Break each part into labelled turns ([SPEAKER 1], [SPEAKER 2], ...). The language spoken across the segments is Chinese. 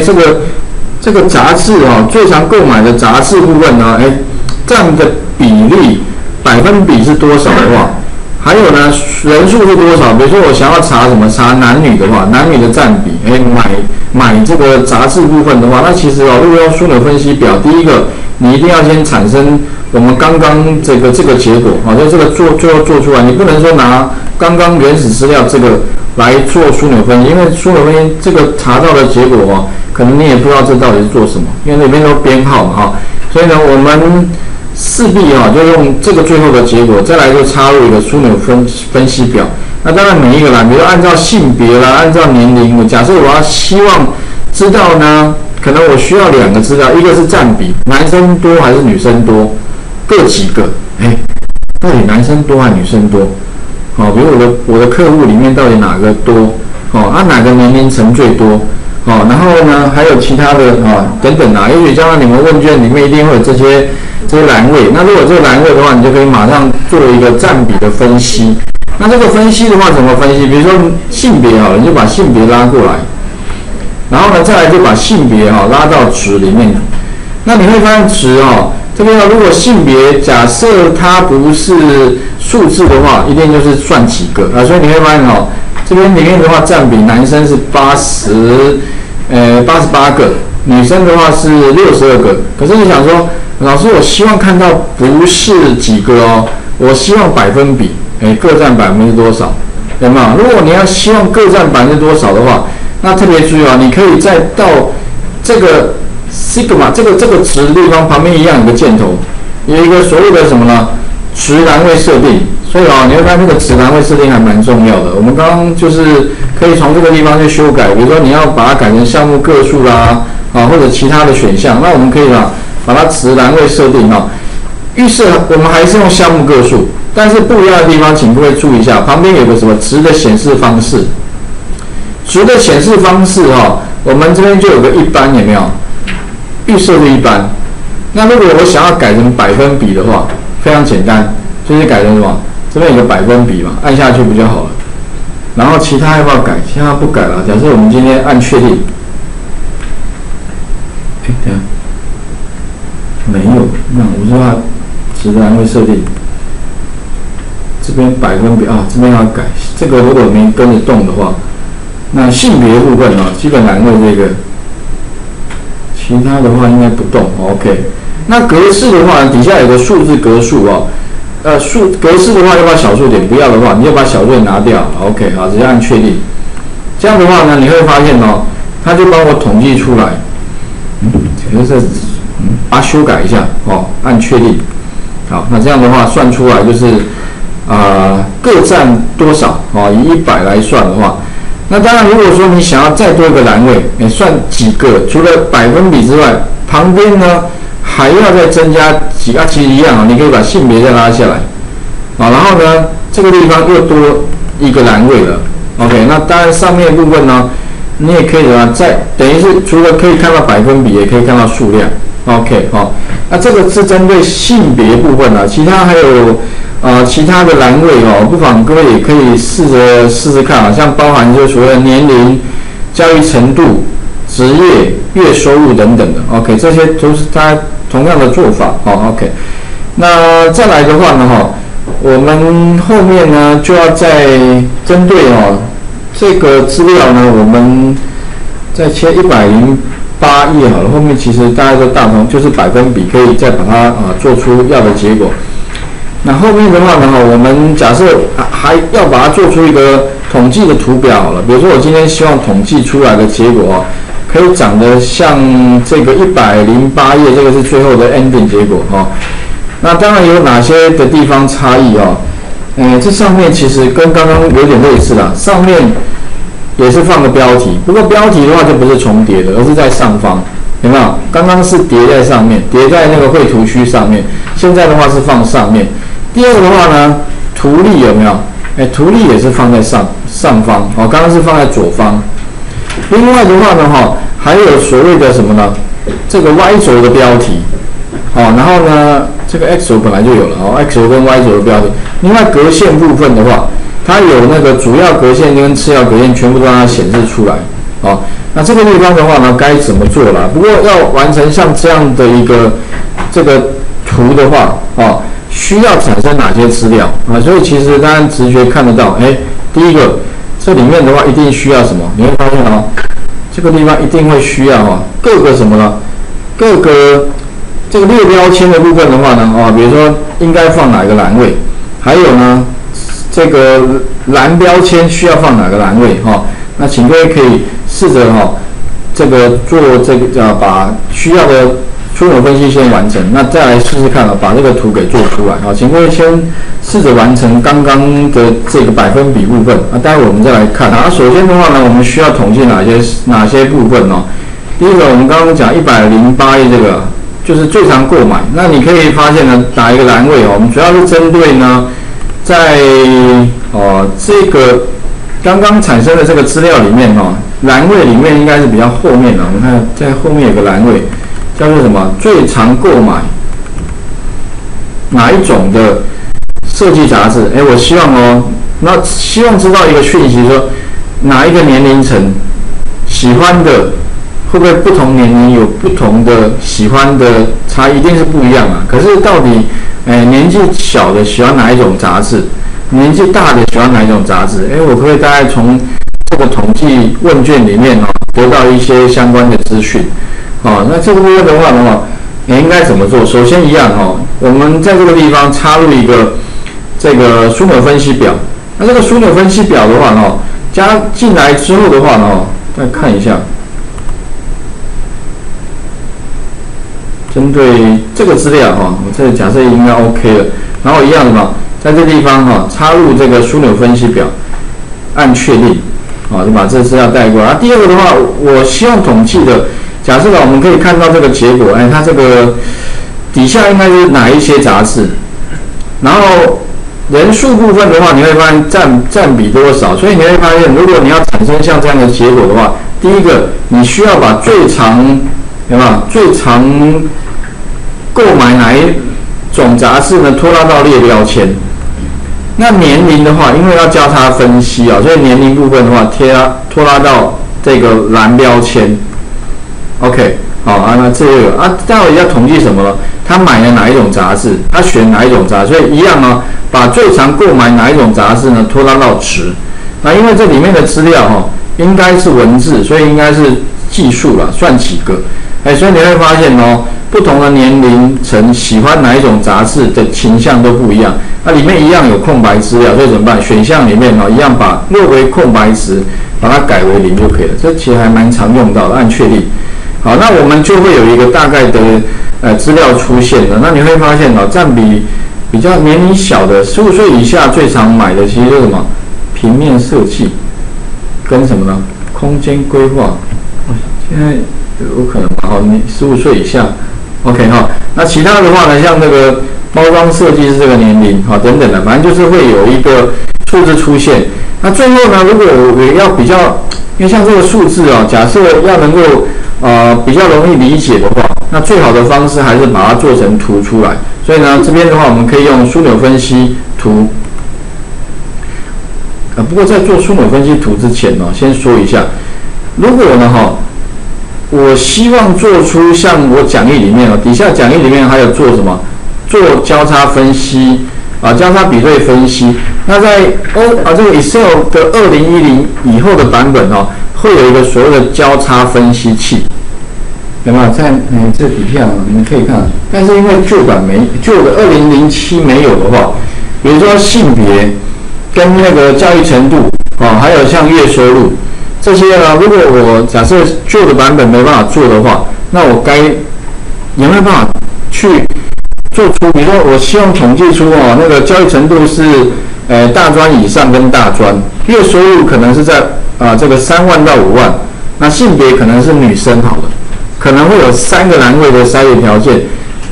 [SPEAKER 1] 这个这个杂志啊，最常购买的杂志部分呢，哎，占的比例百分比是多少的话？还有呢，人数是多少？比如说我想要查什么，查男女的话，男女的占比，哎，买买这个杂志部分的话，那其实哦，如果要枢纽分析表，第一个你一定要先产生我们刚刚这个这个结果，好，就这个做最后做出来，你不能说拿刚刚原始资料这个来做枢纽分析，因为枢纽分析这个查到的结果哦，可能你也不知道这到底是做什么，因为那边都编号嘛，哈，所以呢，我们。势必啊，就用这个最后的结果，再来就插入一个枢纽分分析表。那当然每一个啦，比如按照性别啦，按照年龄。假设我要希望知道呢，可能我需要两个资料，一个是占比，男生多还是女生多，各几个？哎，到底男生多还是女生多？好，比如我的我的客户里面到底哪个多？哦，按哪个年龄层最多？哦，然后呢，还有其他的啊等等啊，也许将来你们问卷里面一定会有这些。这些栏位，那如果这个栏位的话，你就可以马上做一个占比的分析。那这个分析的话，怎么分析？比如说性别哈，你就把性别拉过来，然后呢，再来就把性别哈拉到值里面。那你会发现值哦，这边如果性别假设它不是数字的话，一定就是算几个啊。所以你会发现哦，这边里面的话占比，男生是八十，呃，八十八个，女生的话是六十二个。可是你想说？老师，我希望看到不是几个哦，我希望百分比，哎，各占百分之多少，有没有？如果你要希望各占百分之多少的话，那特别注意啊，你可以再到这个 sigma 这个这个值的地方旁边一样有个箭头，有一个所谓的什么呢？值栏位设定。所以啊，你会发现这个值栏位设定还蛮重要的。我们刚刚就是可以从这个地方去修改，比如说你要把它改成项目个数啦，啊，或者其他的选项，那我们可以啊。把它值栏位设定哈，预设我们还是用项目个数，但是不一样的地方，请各位注意一下，旁边有个什么值的显示方式，值的显示方式哈，我们这边就有个一般有没有？预设的一般，那如果我想要改成百分比的话，非常简单，就是改成什么？这边有个百分比嘛，按下去不就好了？然后其他要不要改？其他不改了。假设我们今天按确定，哎，等下。没有，那我说话值栏位设定，这边百分比啊，这边要改。这个如果没跟着动的话，那性别部分啊，基本栏位这个，其他的话应该不动。OK，那格式的话，底下有个数字格数啊，呃，数格式的话要把小数点，不要的话，你就把小数点拿掉。OK，好，直接按确定。这样的话呢，你会发现哦，它就帮我统计出来。嗯，这个是。把它修改一下哦，按确定。好，那这样的话算出来就是，啊，各占多少哦？以一百来算的话，那当然如果说你想要再多个栏位，你算几个？除了百分比之外，旁边呢还要再增加几个？其实一样啊，你可以把性别再拉下来，啊，然后呢这个地方又多一个栏位了。OK，那当然上面部分呢，你也可以啊，在等于是除了可以看到百分比，也可以看到数量。OK，好，那这个是针对性别部分啊，其他还有呃其他的栏位哦，不妨各位也可以试着试试看啊，像包含就所谓的年龄、教育程度、职业、月收入等等的，OK，这些都是它同样的做法哦。OK，那再来的话呢，哈，我们后面呢就要再针对哦这个资料呢，我们再切一百零。八页好了，后面其实大家都大同，就是百分比可以再把它啊做出要的结果。那后面的话呢，哈，我们假设还要把它做出一个统计的图表了。比如说我今天希望统计出来的结果啊，可以长得像这个一百零八页，这个是最后的 ending 结果哈。那当然有哪些的地方差异哦？嗯，这上面其实跟刚刚有点类似啦，上面。也是放个标题，不过标题的话就不是重叠的，而是在上方，有没有？刚刚是叠在上面，叠在那个绘图区上面，现在的话是放上面。第二个的话呢，图例有没有？哎，图例也是放在上上方，哦，刚刚是放在左方。另外的话呢，哈，还有所谓的什么呢？这个 Y 轴的标题，啊，然后呢，这个 X 轴本来就有了，哦，X 轴跟 Y 轴的标题。另外格线部分的话。它有那个主要格线跟次要格线全部都让它显示出来，哦，那这个地方的话呢，该怎么做了？不过要完成像这样的一个这个图的话，哦，需要产生哪些资料啊？所以其实大家直觉看得到，哎，第一个，这里面的话一定需要什么？你会发现哦，这个地方一定会需要哈，各个什么呢？各个这个列标签的部分的话呢，啊，比如说应该放哪个栏位？还有呢，这个蓝标签需要放哪个栏位？哈，那请各位可以试着哈，这个做这个叫把需要的枢纽分析先完成，那再来试试看啊，把这个图给做出来啊，请各位先试着完成刚刚的这个百分比部分啊，待会我们再来看啊。首先的话呢，我们需要统计哪些哪些部分呢？第一个，我们刚刚讲一百零八亿这个就是最常购买。那你可以发现呢，打一个栏位哦，我们主要是针对呢，在哦这个刚刚产生的这个资料里面哦，栏位里面应该是比较后面的。我们看在后面有个栏位，叫做什么？最常购买哪一种的设计杂志？哎，我希望哦，那希望知道一个讯息，说哪一个年龄层喜欢的。会不会不同年龄有不同的喜欢的差，一定是不一样啊。可是到底，哎，年纪小的喜欢哪一种杂志？年纪大的喜欢哪一种杂志？哎，我可以大概从这个统计问卷里面哦，得到一些相关的资讯。啊，那这个部分的话的话，你应该怎么做？首先一样哈，我们在这个地方插入一个这个枢纽分析表。那这个枢纽分析表的话呢，加进来之后的话呢，再看一下。针对这个资料哈，我这假设应该 OK 了。然后一样的嘛，在这地方哈，插入这个枢纽分析表，按确定，啊，就把这资料带过来。第二个的话，我希望统计的，假设呢，我们可以看到这个结果，哎，它这个底下应该是哪一些杂志？然后人数部分的话，你会发现占占比多少？所以你会发现，如果你要产生像这样的结果的话，第一个你需要把最长，对吧？最长购买哪一种杂志呢？拖拉到列标签。那年龄的话，因为要交叉分析啊，所以年龄部分的话，贴拖拉到这个蓝标签。OK，好啊，那这个啊，到底要统计什么了？他买了哪一种杂志？他选哪一种杂志？所以一样啊，把最常购买哪一种杂志呢？拖拉到值。那因为这里面的资料哈，应该是文字，所以应该是计数了，算几个？哎，所以你会发现哦。不同的年龄层喜欢哪一种杂志的倾向都不一样。那里面一样有空白资料，所以怎么办？选项里面哦，一样把若为空白值，把它改为零就可以了。这其实还蛮常用到的，按确定。好，那我们就会有一个大概的呃资料出现了。那你会发现哦，占比比较年龄小的，十五岁以下最常买的其实是什么？平面设计跟什么呢？空间规划。现在有可能吧？哦，你十五岁以下。OK 哈，那其他的话呢，像这个包装设计是这个年龄哈等等的，反正就是会有一个数字出现。那最后呢，如果我要比较，因为像这个数字啊，假设要能够呃比较容易理解的话，那最好的方式还是把它做成图出来。所以呢，这边的话我们可以用枢纽分析图。啊，不过在做枢纽分析图之前呢，先说一下，如果呢哈。我希望做出像我讲义里面哦，底下讲义里面还有做什么？做交叉分析啊，交叉比对分析。那在欧啊这个 Excel 的二零一零以后的版本哦，会有一个所谓的交叉分析器，有没有？在嗯这底下你们可以看，但是因为旧版没旧的二零零七没有的话，比如说性别跟那个教育程度啊，还有像月收入。这些呢，如果我假设旧的版本没办法做的话，那我该有没有办法去做出？比如说，我希望统计出哦，那个交易程度是呃大专以上跟大专，月收入可能是在啊这个三万到五万，那性别可能是女生好了，可能会有三个栏位的筛选条件。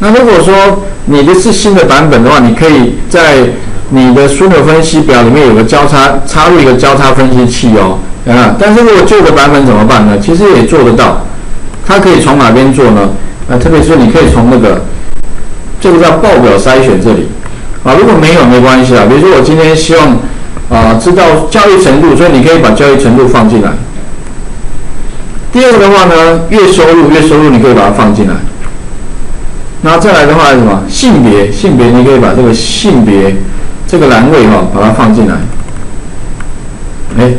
[SPEAKER 1] 那如果说你的是新的版本的话，你可以在你的枢纽分析表里面有个交叉插入一个交叉分析器哦。啊，但是如果旧的版本怎么办呢？其实也做得到，它可以从哪边做呢？啊，特别是你可以从那个这个叫报表筛选这里啊，如果没有没关系啊。比如说我今天希望啊知道教育程度，所以你可以把教育程度放进来。第二个的话呢，月收入，月收入你可以把它放进来。那再来的话是什么？性别，性别你可以把这个性别这个栏位哈，把它放进来。哎，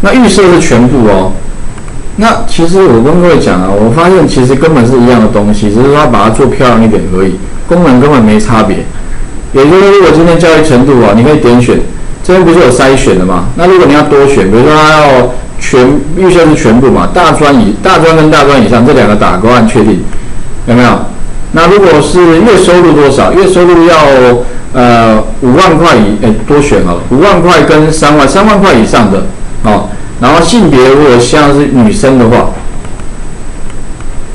[SPEAKER 1] 那预设是全部哦。那其实我跟各位讲啊，我发现其实根本是一样的东西，只是说把它做漂亮一点而已，功能根本没差别。也就是说，如果今天教育程度啊，你可以点选，这边不是有筛选的嘛？那如果你要多选，比如说他要全预设是全部嘛，大专以大专跟大专以上这两个打勾按确定，有没有？那如果是月收入多少？月收入要呃五万块以诶多选好了，五万块跟三万三万块以上的哦。然后性别如果像是女生的话，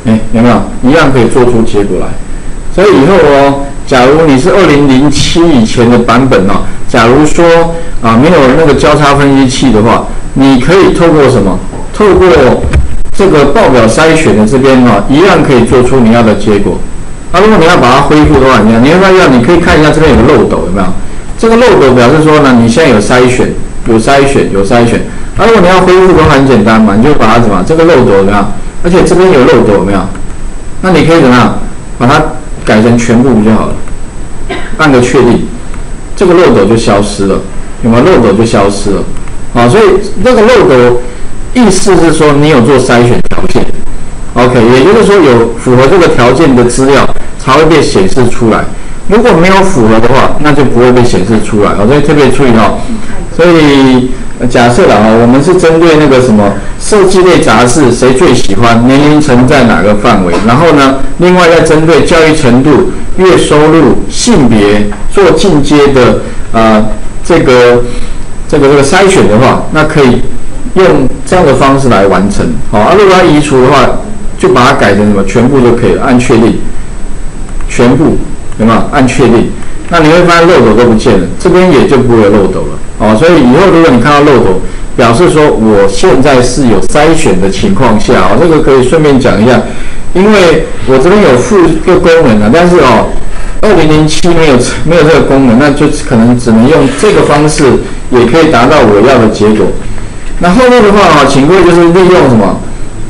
[SPEAKER 1] 哎有没有一样可以做出结果来？所以以后哦，假如你是二零零七以前的版本哦，假如说啊没有那个交叉分析器的话，你可以透过什么？透过这个报表筛选的这边哈，一样可以做出你要的结果。那如果你要把它恢复的话，你看，你会发现，你可以看一下这边有个漏斗，有没有？这个漏斗表示说呢，你现在有筛选，有筛选，有筛选。那如果你要恢复的话，很简单嘛，你就把它怎么？这个漏斗有没有？而且这边有漏斗有没有？那你可以怎么样？把它改成全部不就好了。按个确定，这个漏斗就消失了，有没有？漏斗就消失了。啊，所以那个漏斗意思是说你有做筛选条件。OK，也就是说有符合这个条件的资料才会被显示出来，如果没有符合的话，那就不会被显示出来。哦，所以特别注意哦。所以假设了啊，我们是针对那个什么设计类杂志，谁最喜欢，年龄层在哪个范围？然后呢，另外再针对教育程度、月收入、性别做进阶的啊这个这个这个筛选的话，那可以用这样的方式来完成。好，啊，如果要移除的话。就把它改成什么，全部都可以按确定，全部有没有按确定？那你会发现漏斗都不见了，这边也就不会有漏斗了哦。所以以后如果你看到漏斗，表示说我现在是有筛选的情况下哦，这个可以顺便讲一下，因为我这边有附一个功能啊，但是哦，二零零七没有没有这个功能，那就可能只能用这个方式，也可以达到我要的结果。那后面的话啊，请各位就是利用什么？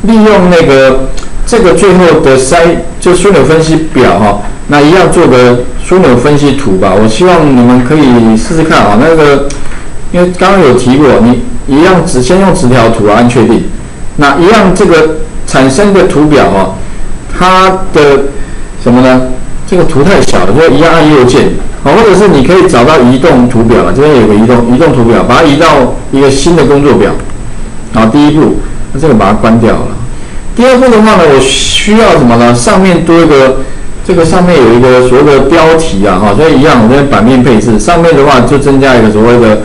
[SPEAKER 1] 利用那个这个最后的筛就枢纽分析表哈，那一样做个枢纽分析图吧。我希望你们可以试试看啊。那个因为刚刚有提过，你一样只先用直条图按确定。那一样这个产生的图表哈，它的什么呢？这个图太小了，就一样按右键啊，或者是你可以找到移动图表了，这边有个移动移动图表，把它移到一个新的工作表。好，第一步。那这个把它关掉了。第二步的话呢，我需要什么呢？上面多一个，这个上面有一个所谓的标题啊，哈，所以一样，我这边版面配置上面的话就增加一个所谓的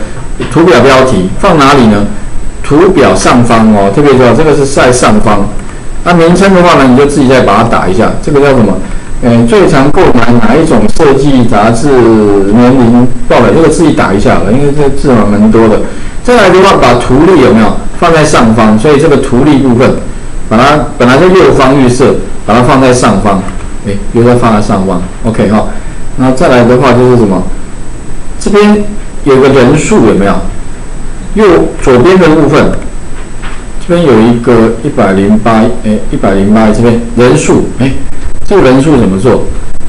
[SPEAKER 1] 图表标题，放哪里呢？图表上方哦，特别重要，这个是在上方。那名称的话呢，你就自己再把它打一下，这个叫什么？嗯，最常购买哪一种设计杂志？年龄报表，这个自己打一下了，因为这字蛮蛮多的。再来的话，把图例有没有？放在上方，所以这个图例部分，把它本来是右方预设，把它放在上方，哎，又再放在上方，OK 哈。那再来的话就是什么？这边有个人数有没有？右左边的部分，这边有一个一百零八，哎，一百零八这边人数，哎，这个人数怎么做？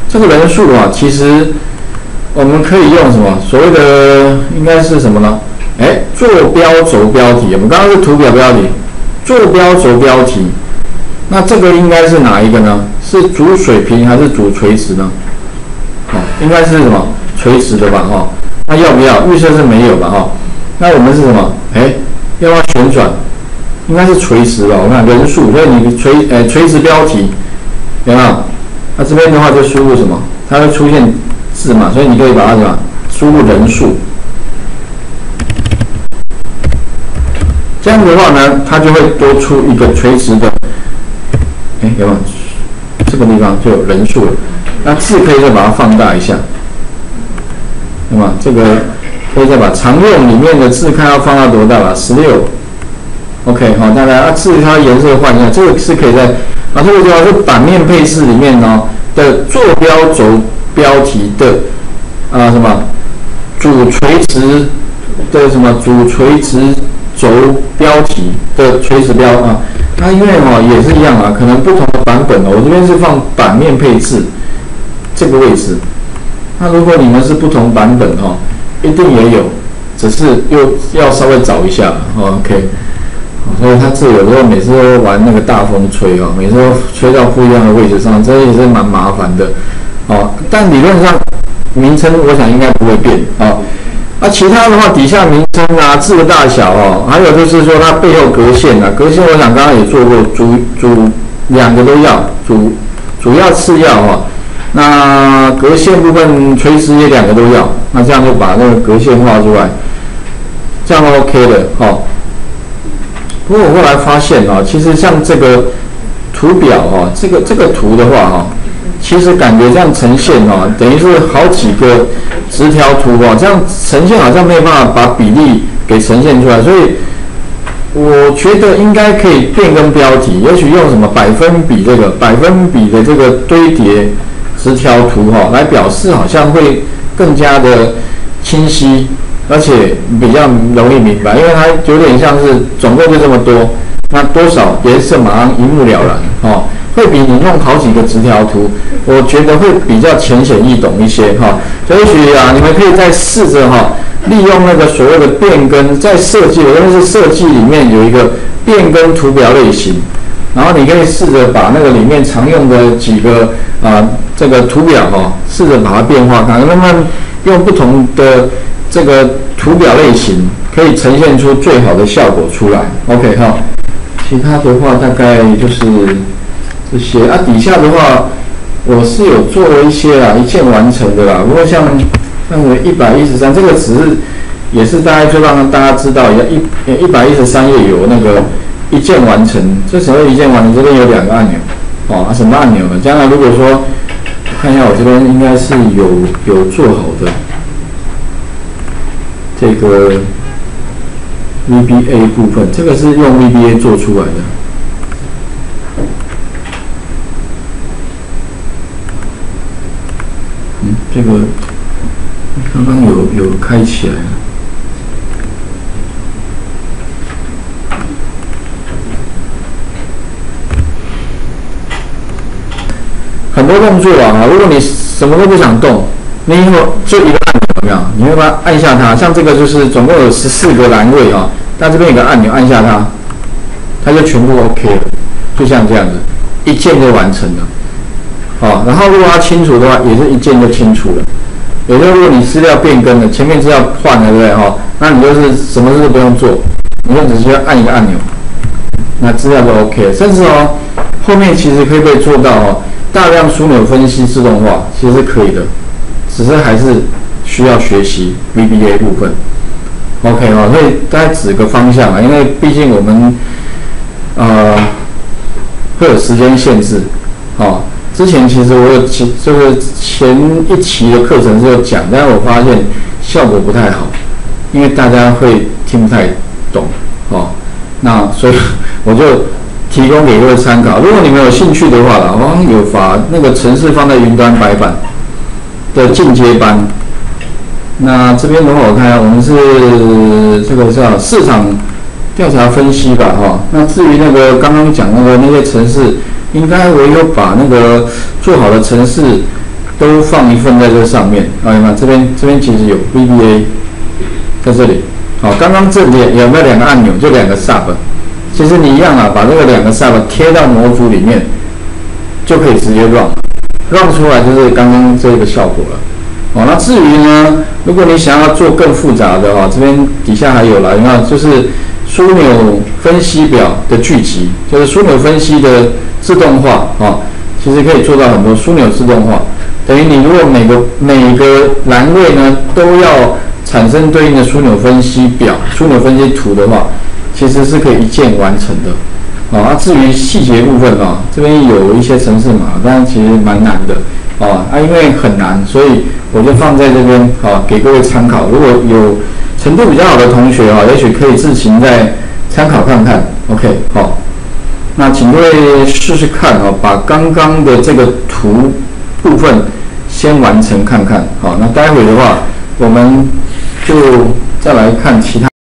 [SPEAKER 1] 这个人数啊，其实我们可以用什么？所谓的应该是什么呢？哎，坐标轴标题，我们刚刚是图表标题，坐标轴标题，那这个应该是哪一个呢？是主水平还是主垂直呢？哦，应该是什么垂直的吧？哈，那要不要预设是没有吧？哈，那我们是什么？哎，要不要旋转？应该是垂直吧？我看人数，所以你垂哎垂直标题，有没有？那这边的话就输入什么？它会出现字嘛？所以你可以把它什么？输入人数。这样的话呢，它就会多出一个垂直的，哎，有没有？这个地方就有人数了。那字可以再把它放大一下，那么这个可以再把常用里面的字看要放到多大了？十六。OK，好，大概啊字它颜色换一下，这个是可以在啊这个地方是版面配置里面呢的坐标轴标题的啊什么主垂直的什么主垂直。轴标题的垂直标啊，它因为哈也是一样啊，可能不同的版本哦，我这边是放版面配置这个位置。那如果你们是不同版本哈，一定也有，只是又要稍微找一下，OK。所以它这有时候每次都玩那个大风吹哦，每次都吹到不一样的位置上，这也是蛮麻烦的哦。但理论上名称我想应该不会变啊。那其他的话，底下名称啊，字的大小哦，还有就是说它背后格线啊，格线我想刚刚也做过，主主两个都要，主主要次要哈。那格线部分垂直也两个都要，那这样就把那个格线画出来，这样 OK 的哈。不过我后来发现啊，其实像这个图表哈，这个这个图的话哈，其实感觉这样呈现哈，等于是好几个直条图哈，这样呈现好像没有办法把比例给呈现出来，所以我觉得应该可以变更标题，也许用什么百分比这个百分比的这个堆叠直条图哈，来表示好像会更加的清晰。而且比较容易明白，因为它有点像是总共就这么多，那多少颜色马上一目了然哦，会比你用好几个直条图，我觉得会比较浅显易懂一些哈。所以许啊，你们可以再试着哈，利用那个所谓的变更，在设计，我认为是设计里面有一个变更图表类型，然后你可以试着把那个里面常用的几个啊这个图表哈，试着把它变化看，慢慢用不同的。这个图表类型可以呈现出最好的效果出来。OK 哈，其他的话大概就是这些啊。底下的话我是有做了一些啊，一键完成的啦。不过像那个一百一十三，这个只是也是大概就让大家知道一下，一一百一十三页有那个一键完成。这时候一键完成？这边有两个按钮哦，什么按钮呢？将来如果说看一下我这边应该是有有做好的。这个 VBA 部分，这个是用 VBA 做出来的。这个刚刚有有开起来了。很多动作啊，如果你什么都不想动，你以后就一个按钮。怎么样？你会把它按下它，像这个就是总共有十四个栏位啊，但这边有个按钮，按下它，它就全部 OK 了，就像这样子，一键就完成了。好，然后如果要清除的话，也是一键就清除了。也就是如果你资料变更了，前面资料换了，对不对？哈，那你就是什么事都不用做，你就只需要按一个按钮，那资料就 OK。甚至哦，后面其实可以被做到哦，大量枢纽分析自动化，其实是可以的，只是还是。需要学习 VBA 部分，OK 哦，所以大概指个方向啊，因为毕竟我们呃会有时间限制，哦，之前其实我有前就是前一期的课程是有讲，但是我发现效果不太好，因为大家会听不太懂，哦，那所以 我就提供给各位参考，如果你们有兴趣的话啦，我有把那个城市放在云端白板的进阶班。那这边的话，我看一下，我们是这个叫市场调查分析吧，哈。那至于那个刚刚讲那个那些城市，应该我有把那个做好的城市都放一份在这上面。哎呀这边这边其实有 VBA 在这里。好，刚刚这里有没有两个按钮？就两个 Sub。其实你一样啊，把这个两个 Sub 贴到模组里面，就可以直接 run，run 出来就是刚刚这个效果了。哦，那至于呢，如果你想要做更复杂的哈，这边底下还有了，你看就是枢纽分析表的聚集，就是枢纽分析的自动化啊，其实可以做到很多枢纽自动化。等于你如果每个每个栏位呢都要产生对应的枢纽分析表、枢纽分析图的话，其实是可以一键完成的。啊，至于细节部分啊，这边有一些程式码，但其实蛮难的。啊，啊，因为很难，所以我就放在这边啊，给各位参考。如果有程度比较好的同学啊，也许可以自行再参考看看。OK，好，那请各位试试看啊，把刚刚的这个图部分先完成看看。好，那待会的话，我们就再来看其他。